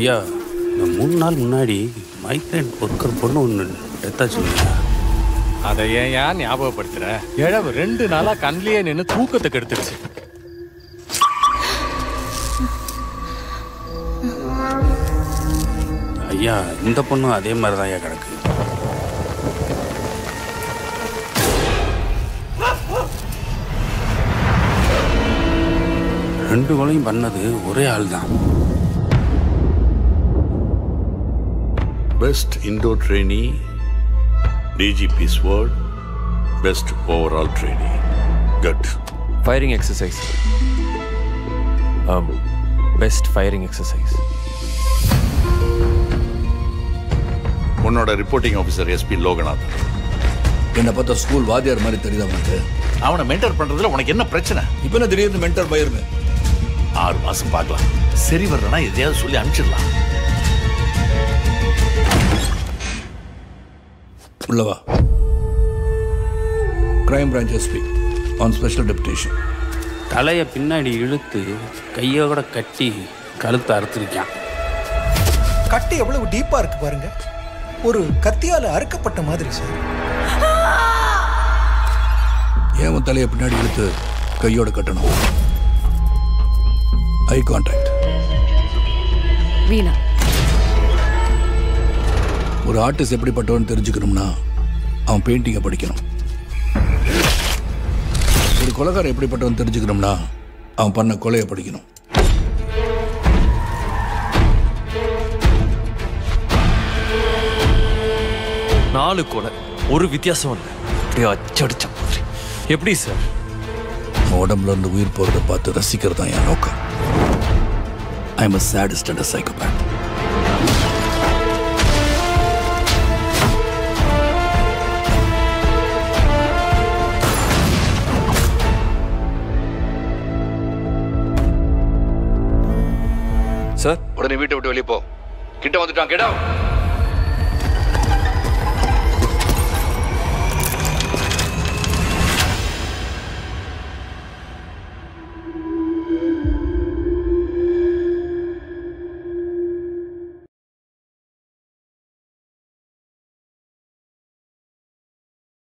ஐயா மூணு நாள் முன்னாடி மைக்ரேன் ஒர்க்கர் பொண்ணு ஒன்று டெத்தாச்சு அதை ஏன் ஏன் ஞாபகப்படுத்துற? இழவு ரெண்டு நாளா கண்லயே நின்று தூக்கத்தை கெடுத்துருச்சு ஐயா இந்த பொண்ணும் அதே மாதிரி தான் ஐயா கிடக்கு. ரெண்டு கொலையும் பண்ணது ஒரே ஆள் தான் Best indoor trainee, DGP's word, best overall trainee. Good. Firing exercise best firing exercise உன்னோட ரிப்போர்ட்டிங் ஆஃபீஸர் எஸ்பி லோகநாத். என்னை பார்த்தா ஸ்கூல் வாத்தியார் மாதிரி தெரியுதா உனக்கு? அவனை மென்டர் பண்றதுல உனக்கு என்ன பிரச்சனை? இப்போ என்ன திடீர்னு மென்டர் பயிர்னு? ஆறு மாசம் பார்க்கலாம். சரி வரலனா எதையாவது சொல்லி அனுப்பிச்சிடலாம். உள்ளவா? Crime branch SP on special deputation தலையை பின்னாடி இழுத்து கையோட கட்டி கழுத்தை அறுத்திருக்கான். கட்டு எவ்வளவு டீப்பா இருக்கு பாருங்க. ஒரு கத்தியால அறுக்கப்பட்ட மாதிரி சார் ஏன் உன் தலையை பின்னாடி இழுத்து கையோட கட்டணும்? I contact Veena. ஒரு ஆர்டிஸ்ட் எப்படிப்பட்டவன் தெரிஞ்சுக்கணும்னா அவன் பெயிண்டிங்கை படிக்கணும். ஒரு கொலைகாரன் எப்படிப்பட்டவன் தெரிஞ்சுக்கணும்னா அவன் பண்ண கொலையை படிக்கணும். நாலு கொலை ஒரு வித்தியாசம் இல்லை. அப்படியே அச்சடிச்ச மாதிரி. எப்படி சார் உடம்புல இருந்து உயிர் போகிறத பார்த்து ரசிக்கிறது தான் என் நோக்கம். I am a sadist and psychopath sir? உடனே வீட்டை விட்டு வெளியே போ. கிட்ட வந்துட்டான் கேடா